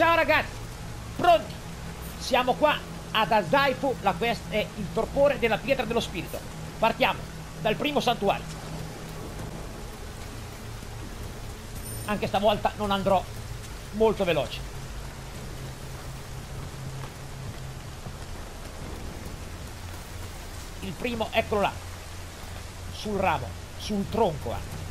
Ciao ragazzi, pronti? Siamo qua ad Azaifu, la quest è il torpore della pietra dello spirito. Partiamo dal primo santuario. Anche stavolta non andrò molto veloce. Il primo, eccolo là, sul ramo, sul tronco anche.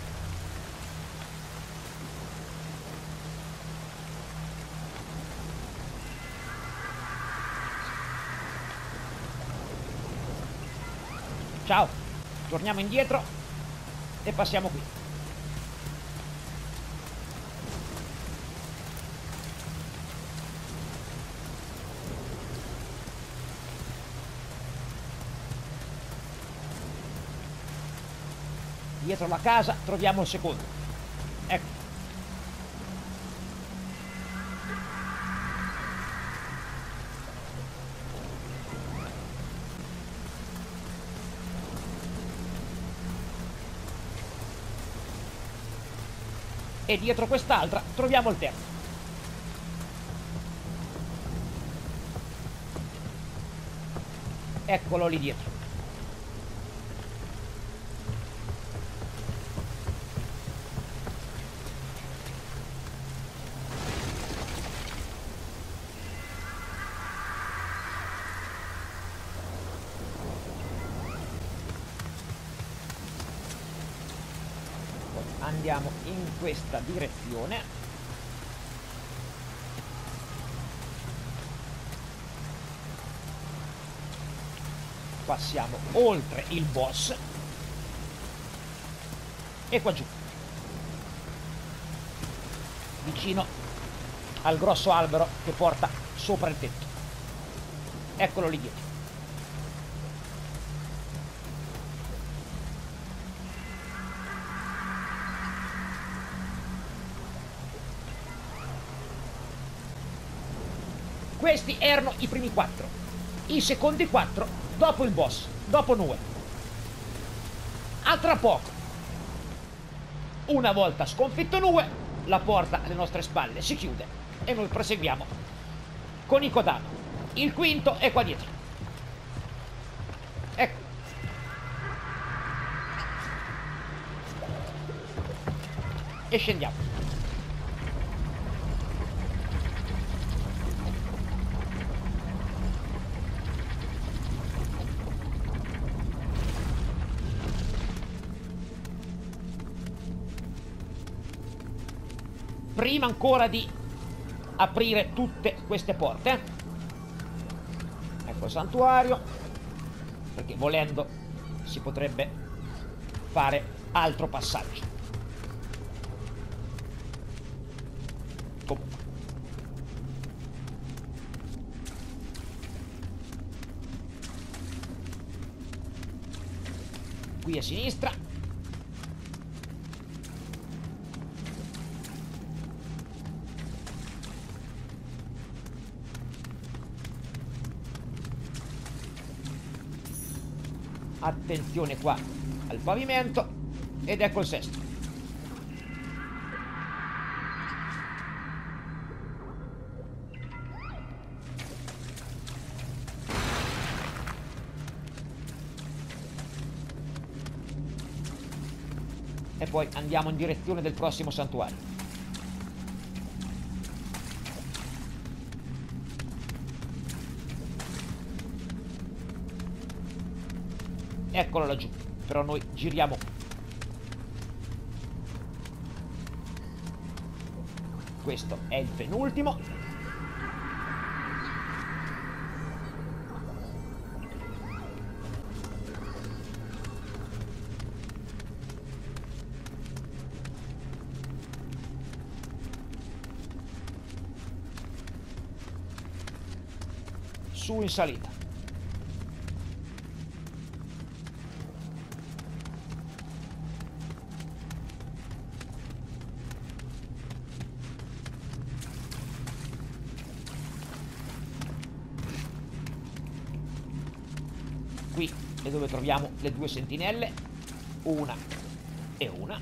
Ciao, torniamo indietro e passiamo qui. Dietro la casa troviamo il secondo. E dietro quest'altra troviamo il terzo. Eccolo lì dietro. Andiamo in questa direzione. Passiamo oltre il boss. E qua giù. Vicino al grosso albero che porta sopra il tetto. Eccolo lì dietro Questi erano i primi quattro. I secondi quattro dopo il boss, dopo Nue. A tra poco. Una volta sconfitto Nue, la porta alle nostre spalle si chiude e noi proseguiamo con i Kodama. Il quinto è qua dietro. Ecco. E scendiamo. Prima ancora di aprire tutte queste porte. Ecco il santuario perché volendo si potrebbe fare altro passaggio. Comunque. Qui a sinistra attenzione qua al pavimento ed ecco il sesto. E poi andiamo in direzione del prossimo santuario Eccolo laggiù. Però noi giriamo. Questo è il penultimo. Su in salita. qui è dove troviamo le due sentinelle una e una.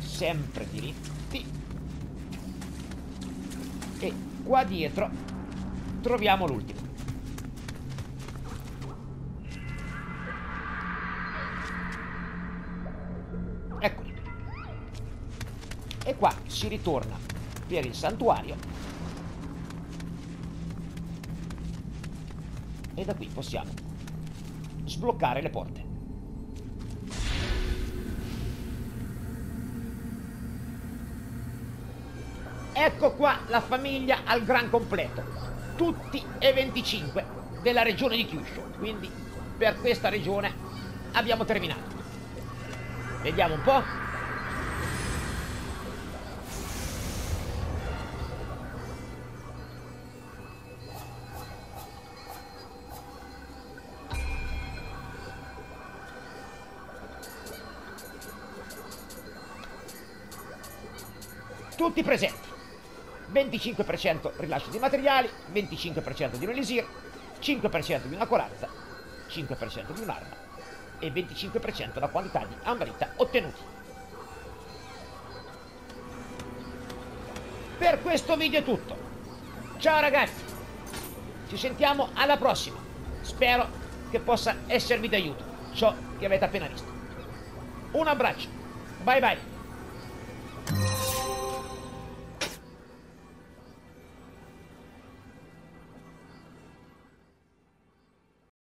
Sempre diritti. E qua dietro troviamo l'ultimo. E qua si ritorna per il santuario e da qui possiamo sbloccare le porte Ecco qua la famiglia al gran completo, tutti e 25 della regione di Kyushu, quindi per questa regione abbiamo terminato. Vediamo un po'. Tutti presenti. 25% rilascio di materiali, 25% di un elisir, 5% di una corazza, 5% di un'arma e 25% la quantità di amrita ottenuti. Per questo video è tutto. Ciao ragazzi, ci sentiamo alla prossima. Spero che possa esservi d'aiuto ciò che avete appena visto. Un abbraccio, bye bye.